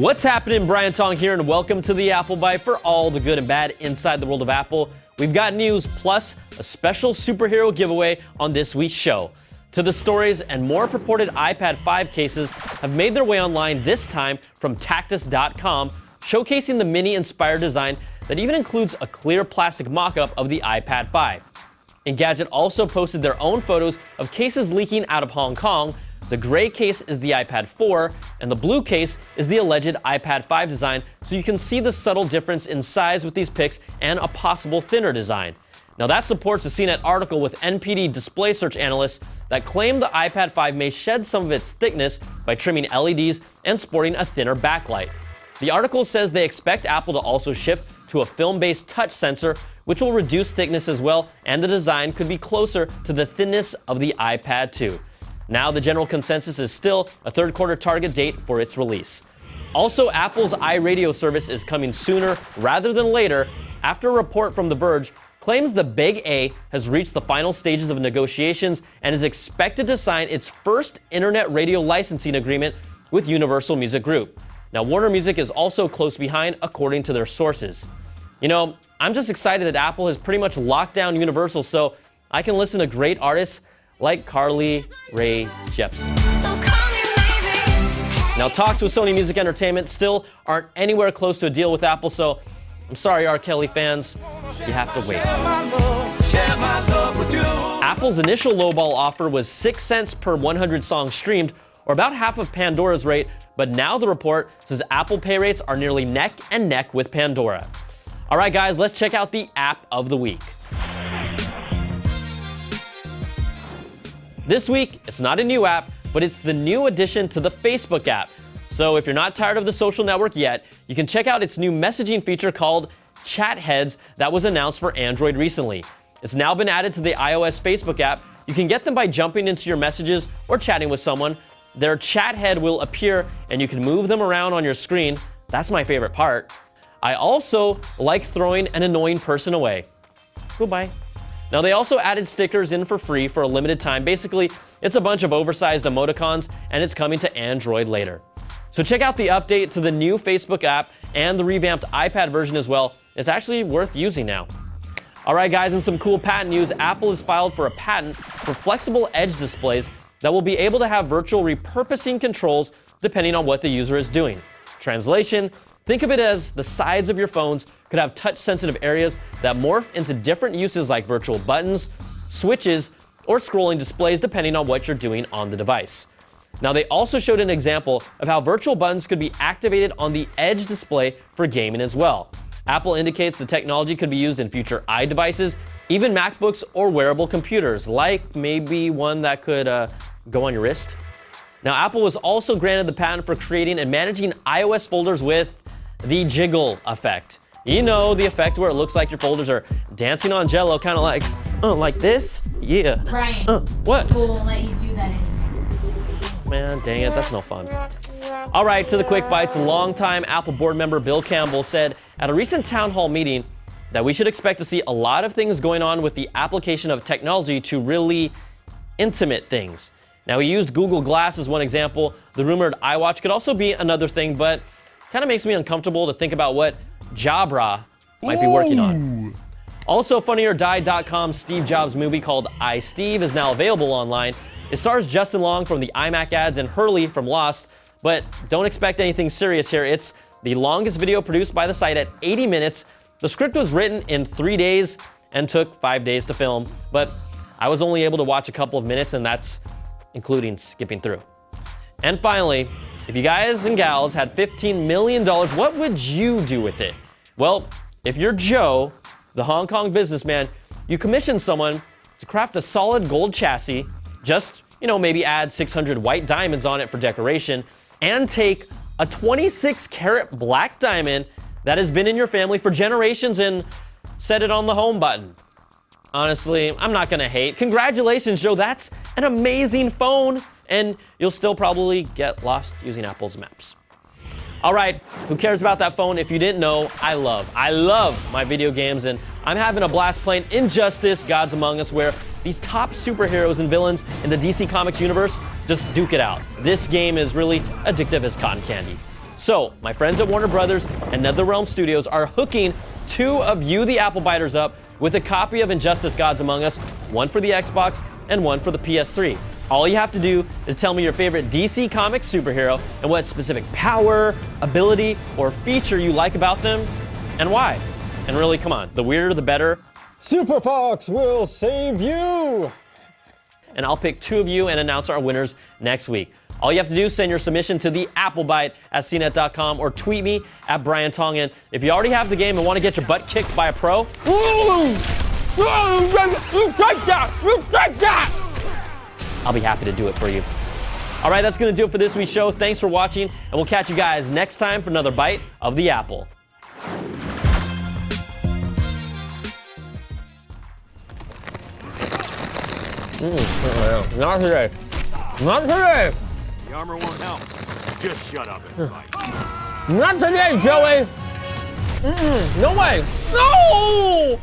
What's happening? Brian Tong here, and welcome to the Apple Byte for all the good and bad inside the world of Apple. We've got news plus a special superhero giveaway on this week's show. To the stories and more purported iPad 5 cases have made their way online this time from Tactus.com, showcasing the mini inspired design that even includes a clear plastic mock up of the iPad 5. Engadget also posted their own photos of cases leaking out of Hong Kong. The gray case is the iPad 4, and the blue case is the alleged iPad 5 design, so you can see the subtle difference in size with these pics and a possible thinner design. Now that supports a CNET article with NPD display search analysts that claim the iPad 5 may shed some of its thickness by trimming LEDs and sporting a thinner backlight. The article says they expect Apple to also shift to a film-based touch sensor, which will reduce thickness as well, and the design could be closer to the thinness of the iPad 2. Now the general consensus is still a third quarter target date for its release. Also, Apple's iRadio service is coming sooner rather than later after a report from The Verge claims the Big A has reached the final stages of negotiations and is expected to sign its first internet radio licensing agreement with Universal Music Group. Now, Warner Music is also close behind, according to their sources. You know, I'm just excited that Apple has pretty much locked down Universal so I can listen to great artists like Carly Rae Jepsen. Now, talks with Sony Music Entertainment still aren't anywhere close to a deal with Apple, so I'm sorry, R. Kelly fans, you have to wait. Apple's initial lowball offer was 6 cents per 100 songs streamed, or about half of Pandora's rate, but now the report says Apple Pay rates are nearly neck and neck with Pandora. All right, guys, let's check out the app of the week. This week, it's not a new app, but it's the new addition to the Facebook app. So if you're not tired of the social network yet, you can check out its new messaging feature called Chat Heads that was announced for Android recently. It's now been added to the iOS Facebook app. You can get them by jumping into your messages or chatting with someone, their chat head will appear and you can move them around on your screen. That's my favorite part. I also like throwing an annoying person away. Goodbye. Now they also added stickers in for free for a limited time. Basically, it's a bunch of oversized emoticons and it's coming to Android later. So check out the update to the new Facebook app and the revamped iPad version as well. It's actually worth using now. All right, guys, and some cool patent news. Apple has filed for a patent for flexible edge displays that will be able to have virtual repurposing controls depending on what the user is doing. Translation, think of it as the sides of your phones could have touch sensitive areas that morph into different uses like virtual buttons, switches, or scrolling displays depending on what you're doing on the device. Now, they also showed an example of how virtual buttons could be activated on the edge display for gaming as well. Apple indicates the technology could be used in future iDevices, even MacBooks or wearable computers, like maybe one that could uh, go on your wrist. Now, Apple was also granted the patent for creating and managing iOS folders with the jiggle effect. You know, the effect where it looks like your folders are dancing on jello, kind of like, uh, like this? Yeah. Brian. Uh, what? We'll let you do that anymore. Man, dang it, that's no fun. All right, to the quick bites. Longtime Apple board member Bill Campbell said at a recent town hall meeting that we should expect to see a lot of things going on with the application of technology to really intimate things. Now, he used Google Glass as one example. The rumored iWatch could also be another thing, but kind of makes me uncomfortable to think about what Jabra might be working on. Also, FunnyOrDie.com's Steve Jobs movie called I, Steve is now available online. It stars Justin Long from the iMac ads and Hurley from Lost, but don't expect anything serious here. It's the longest video produced by the site at 80 minutes. The script was written in three days and took five days to film, but I was only able to watch a couple of minutes, and that's including skipping through. And finally, if you guys and gals had $15 million, what would you do with it? Well, if you're Joe, the Hong Kong businessman, you commission someone to craft a solid gold chassis, just, you know, maybe add 600 white diamonds on it for decoration, and take a 26 karat black diamond that has been in your family for generations and set it on the home button. Honestly, I'm not gonna hate. Congratulations, Joe. That's an amazing phone, and you'll still probably get lost using Apple's maps. All right, who cares about that phone? If you didn't know, I love, I love my video games, and I'm having a blast playing Injustice Gods Among Us, where these top superheroes and villains in the DC Comics universe just duke it out. This game is really addictive as cotton candy. So, my friends at Warner Brothers and NetherRealm Studios are hooking two of you, the Apple Byters, up with a copy of Injustice Gods Among Us, one for the Xbox and one for the PS3. All you have to do is tell me your favorite DC Comics superhero and what specific power, ability, or feature you like about them and why. And really, come on, the weirder the better. Super Fox will save you! And I'll pick two of you and announce our winners next week. All you have to do is send your submission to the Applebyte at cnet.com or tweet me at Brian Tongan. If you already have the game and want to get your butt kicked by a pro, I'll be happy to do it for you. All right, that's going to do it for this week's show. Thanks for watching, and we'll catch you guys next time for another bite of the apple. Mm, not today. Not today. The armor won't help. Just shut up and fight. Not today, Joey. Mm-mm, no way. No!